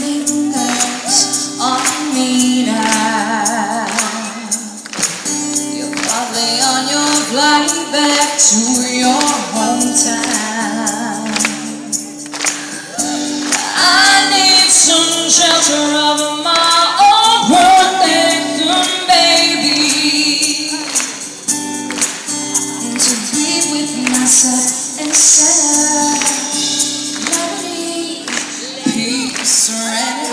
lingers on me now. You're probably on your flight back to your hometown. I need some shelter of my own protecting, baby, and to be with myself and serenity, serenity.